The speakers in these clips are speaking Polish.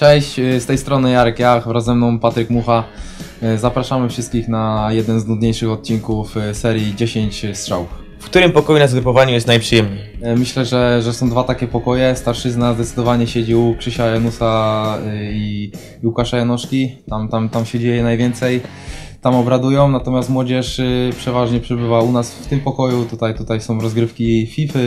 Cześć, y, z tej strony Jarek Jach, wraz ze mną Patryk Mucha. Y, Zapraszamy wszystkich na jeden z nudniejszych odcinków y, serii 10 strzałów. W którym pokoju na zgrupowaniu jest najprzyjemniej? Y, Myślę, że, że są dwa takie pokoje. Starszyzna zdecydowanie siedzi u Krzysia Janusa y, i i Łukasza Janoszki. Tam, tam, tam się dzieje najwięcej. Tam obradują, natomiast młodzież y, przeważnie przebywa u nas w tym pokoju. Tutaj, tutaj są rozgrywki FIFA,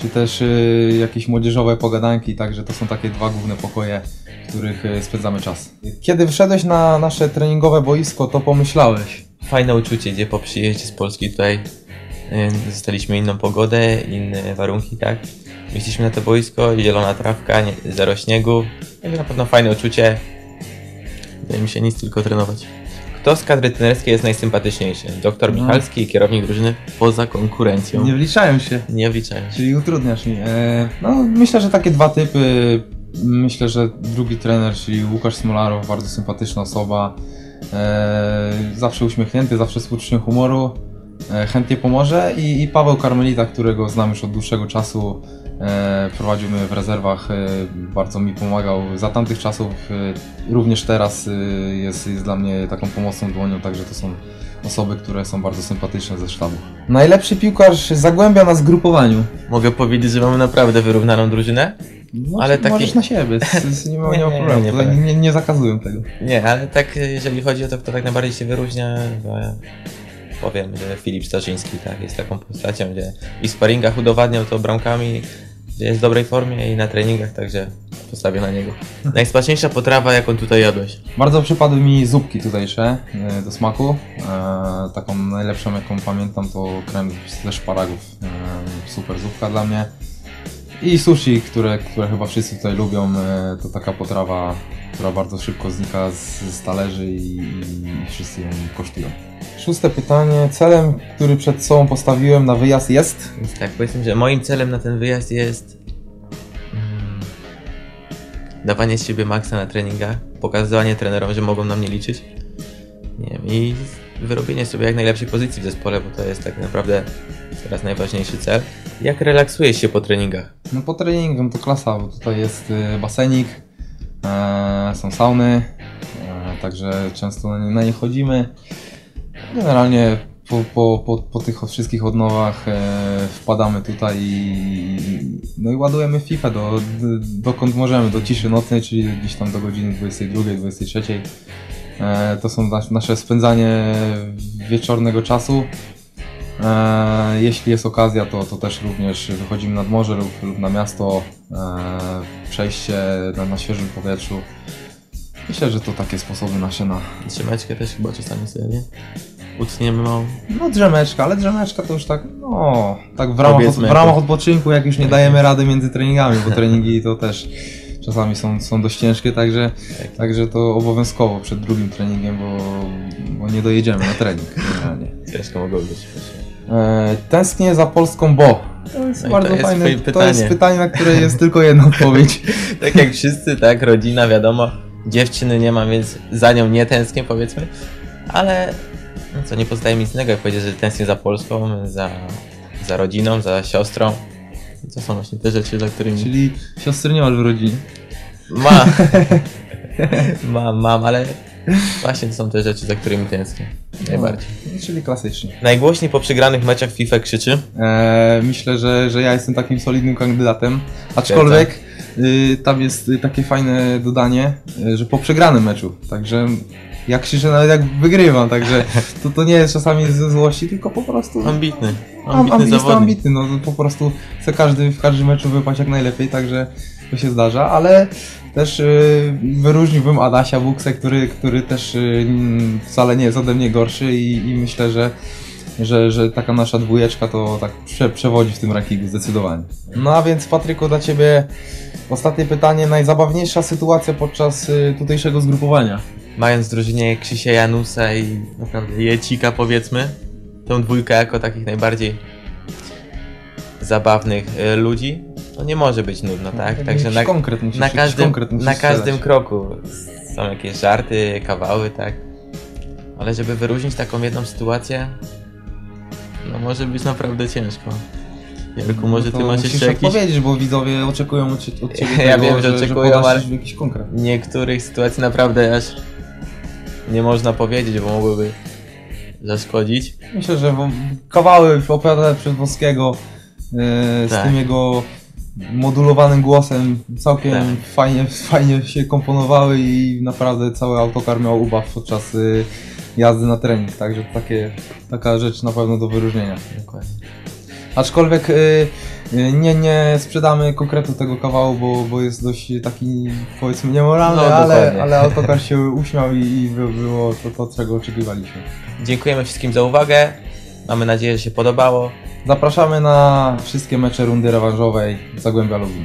czy też y, jakieś młodzieżowe pogadanki, także to są takie dwa główne pokoje, w których y, spędzamy czas. Kiedy wszedłeś na nasze treningowe boisko, to pomyślałeś, Fajne uczucie, gdzie po przyjeździe z Polski tutaj y, dostaliśmy inną pogodę, inne warunki, tak? Wyszliśmy na to boisko, zielona trawka, nie, zero śniegu. Będzie na pewno fajne uczucie. Wydaje mi się nic, tylko trenować. Kto z kadry trenerskiej jest najsympatyczniejszy? Doktor No. Michalski i kierownik drużyny poza konkurencją. nie wliczają się. Nie wliczają się. Czyli utrudniasz mi. E, no, myślę, że takie dwa typy. Myślę, że drugi trener, czyli Łukasz Smolarow, bardzo sympatyczna osoba. E, zawsze uśmiechnięty, zawsze z poczuciem humoru. E, chętnie pomoże. I, I Paweł Karmelita, którego znam już od dłuższego czasu. E, prowadził mnie w rezerwach, e, bardzo mi pomagał za tamtych czasów. E, również teraz e, jest, jest dla mnie taką pomocną dłonią, także to są osoby, które są bardzo sympatyczne ze sztabu. Najlepszy piłkarz Zagłębia na zgrupowaniu. Mogę powiedzieć, że mamy naprawdę wyrównaną drużynę? No, Ale taki- Możesz na siebie, nie ma, nie ma Nie, problemu, nie, nie. nie, nie zakazuję tego. Nie, ale tak jeżeli chodzi o to, kto tak najbardziej się wyróżnia, powiem, że Filip Starzyński tak, jest taką postacią, gdzie i w sparingach udowadniał to bramkami, jest w dobrej formie i na treningach, także postawię na niego. Najsmaczniejsza potrawa, jaką tutaj jadłeś? Bardzo przypadły mi zupki tutejsze e, do smaku. E, taką najlepszą jaką pamiętam to krem ze szparagów. E, super zupka dla mnie. I sushi, które, które chyba wszyscy tutaj lubią, e, to taka potrawa, która bardzo szybko znika z, z talerzy i, i wszyscy ją kosztują. Szóste pytanie. Celem, który przed sobą postawiłem na wyjazd jest? Tak, powiedzmy, że moim celem na ten wyjazd jest mm, dawanie z siebie maksa na treningach, pokazywanie trenerom, że mogą na mnie liczyć. Nie wiem, i wyrobienie sobie jak najlepszej pozycji w zespole, bo to jest tak naprawdę teraz najważniejszy cel. Jak relaksujesz się po treningach? No po treningu to klasa, bo tutaj jest y, basenik, e, są sauny, e, także często na nie, na nie chodzimy. Generalnie po, po, po, po tych wszystkich odnowach e, wpadamy tutaj i, no i ładujemy FIFA do, dokąd możemy, do ciszy nocnej, czyli gdzieś tam do godziny 22, 23. E, to są nas, nasze spędzanie wieczornego czasu. E, jeśli jest okazja, to, to też również wychodzimy nad morze lub, lub na miasto, e, przejście na, na świeżym powietrzu. Myślę, że to takie sposoby nasze na... Trzymeczkę też chyba czasami sobie, nie? Utniemy małą. No drzemeczka, ale drzemeczka to już tak, no, tak w ramach, od, w ramach odpoczynku, jak już nie dajemy rady między treningami, bo treningi to też czasami są, są dość ciężkie, także, także to obowiązkowo przed drugim treningiem, bo, bo nie dojedziemy na trening generalnie. Ciężko mogło być. E, tęsknię za Polską, bo. To jest No bardzo to jest fajne. To jest pytanie. pytanie, na które jest tylko jedna odpowiedź. tak jak wszyscy, tak, rodzina, wiadomo. Dziewczyny nie mam, więc za nią nie tęsknię, powiedzmy. Ale no co, nie pozostaje mi nic innego, jak powiedzieć, że tęsknię za Polską, za, za rodziną, za siostrą. To są właśnie te rzeczy, za którymi... Czyli siostry nie masz w rodzinie. Mam. mam, mam, ale właśnie to są te rzeczy, za którymi tęsknię. Najbardziej. No, czyli klasycznie. Najgłośniej po przegranych meczach FIFA krzyczy. E, myślę, że, że ja jestem takim solidnym kandydatem. Aczkolwiek y, tam jest takie fajne dodanie, y, że po przegranym meczu. Także jak krzyczę nawet jak wygrywam, także to, to nie jest czasami ze złości, tylko po prostu. Ambitny. Am, Ambitny am, jest to ambitny, no to po prostu chce każdy w każdym meczu wypaść jak najlepiej, także to się zdarza, ale też y, wyróżniłbym Adasia Buksę, który, który też y, mm, wcale nie jest ode mnie gorszy i, i myślę, że, że, że taka nasza dwójeczka to tak prze, przewodzi w tym rankingu zdecydowanie. No a więc Patryku dla Ciebie ostatnie pytanie, najzabawniejsza sytuacja podczas y, tutejszego zgrupowania. Mając w drużynie Krzysia Janusa i naprawdę Jecika powiedzmy, tą dwójkę jako takich najbardziej zabawnych e, ludzi, to nie może być nudno, tak? Także Jakiś na, konkret musisz, na każdym, konkret na każdym kroku są jakieś żarty, kawały, tak? Ale żeby wyróżnić taką jedną sytuację, no może być naprawdę ciężko. Jarku, może ty To masz jeszcze jakiś... odpowiedzieć, bo widzowie oczekują od cie- od ciebie Ja tego, wiem, że oczekują, podasz ale- jakiś konkret. niektórych sytuacji naprawdę aż nie można powiedzieć, bo mogłyby zaszkodzić. Myślę, że kawały opowiadane przez Woskiego e, z Tak. tym jego modulowanym głosem całkiem Tak. fajnie, fajnie się komponowały i naprawdę cały autokar miał ubaw podczas y, jazdy na trening, także takie, taka rzecz na pewno do wyróżnienia. Dokładnie. Aczkolwiek y, y, nie, nie sprzedamy konkretu tego kawału, bo, bo jest dość taki powiedzmy niemoralny, No, ale, ale autokar się uśmiał i, i by- było to, to, czego oczekiwaliśmy. Dziękujemy wszystkim za uwagę. Mamy nadzieję, że się podobało. Zapraszamy na wszystkie mecze rundy rewanżowej Zagłębia Lubin.